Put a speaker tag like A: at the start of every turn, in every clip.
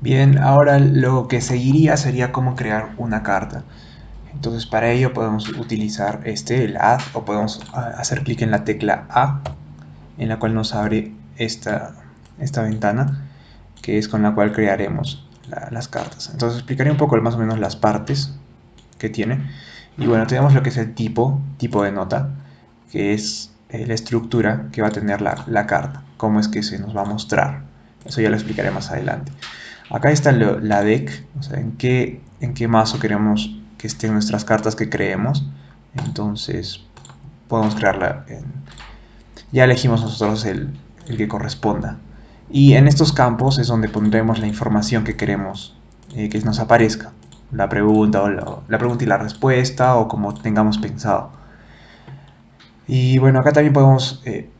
A: Bien, ahora lo que seguiría sería cómo crear una carta. Entonces para ello podemos utilizar este, el add, o podemos ah, hacer clic en la tecla A, en la cual nos abre esta, esta ventana, que es con la cual crearemos las cartas. Entonces explicaré un poco más o menos las partes que tiene. Y bueno, tenemos lo que es el tipo, tipo de nota, que es eh, la estructura que va a tener la, la carta, cómo es que se nos va a mostrar. Eso ya lo explicaré más adelante. Acá está la deck, o sea, en qué, en qué mazo queremos que estén nuestras cartas que creemos. Entonces, podemos crearla en... Ya elegimos nosotros el, que corresponda. Y en estos campos es donde pondremos la información que queremos eh, que nos aparezca. La pregunta, o la, pregunta y la respuesta, o como tengamos pensado. Y bueno, acá también podemos eh,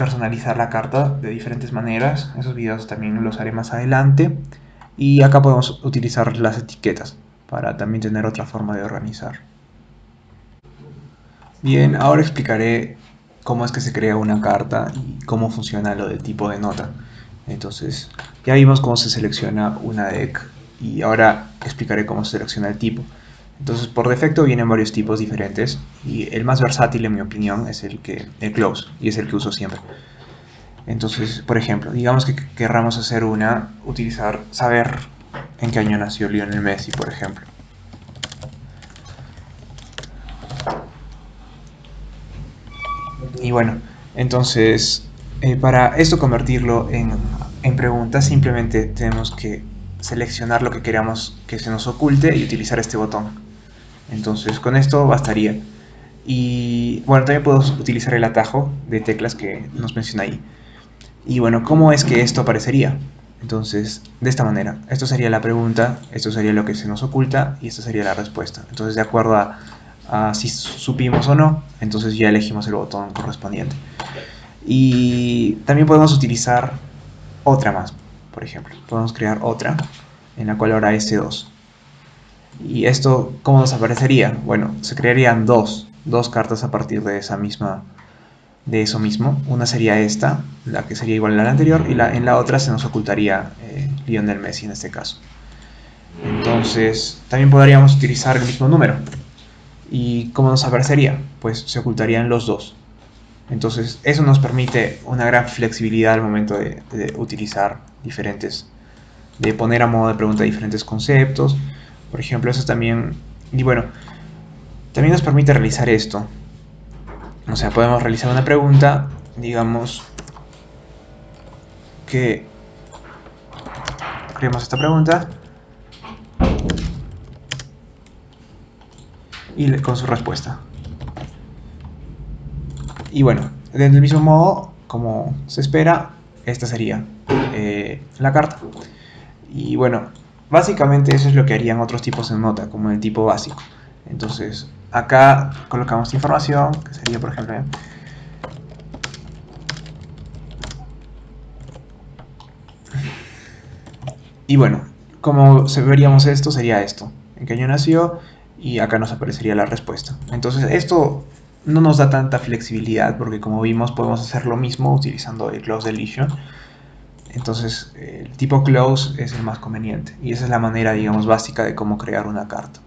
A: personalizar la carta de diferentes maneras. Esos videos también los haré más adelante. Y acá podemos utilizar las etiquetas para también tener otra forma de organizar. Bien, ahora explicaré cómo es que se crea una carta y cómo funciona lo del tipo de nota. Entonces, ya vimos cómo se selecciona una deck y ahora explicaré cómo se selecciona el tipo. Entonces, por defecto vienen varios tipos diferentes y el más versátil, en mi opinión, es el que el close y es el que uso siempre. Entonces, por ejemplo, digamos que querramos hacer una, utilizar, saber en qué año nació Lionel Messi, por ejemplo. Y bueno, entonces, eh, para esto convertirlo en, en preguntas, simplemente tenemos que seleccionar lo que queramos que se nos oculte y utilizar este botón. Entonces con esto bastaría. Y bueno, también puedo utilizar el atajo de teclas que nos menciona ahí. Y bueno, ¿cómo es que esto aparecería? Entonces, de esta manera, esto sería la pregunta, esto sería lo que se nos oculta y esto sería la respuesta. Entonces, de acuerdo a, si supimos o no, entonces ya elegimos el botón correspondiente. Y también podemos utilizar otra más, por ejemplo. Podemos crear otra, en la cual ahora S2. ¿Y esto cómo nos aparecería? Bueno, se crearían dos, dos cartas a partir de esa misma de eso mismo. Una sería esta, la que sería igual a la anterior, y la, en la otra se nos ocultaría eh, Lionel Messi en este caso. Entonces, también podríamos utilizar el mismo número. ¿Y cómo nos aparecería? Pues se ocultarían los dos. Entonces, eso nos permite una gran flexibilidad al momento de, de utilizar diferentes, de poner a modo de pregunta diferentes conceptos, por ejemplo, eso también... Y bueno, también nos permite realizar esto. O sea, podemos realizar una pregunta, digamos que creemos esta pregunta y con su respuesta. Y bueno, del mismo modo, como se espera, esta sería eh, la carta. Y bueno, Básicamente eso es lo que harían otros tipos de nota, como el tipo básico. Entonces, acá colocamos información, que sería por ejemplo... Y bueno, como veríamos esto, sería esto. En qué año nació y acá nos aparecería la respuesta. Entonces esto no nos da tanta flexibilidad porque como vimos podemos hacer lo mismo utilizando el close deletion entonces el tipo close es el más conveniente y esa es la manera digamos básica de cómo crear una carta.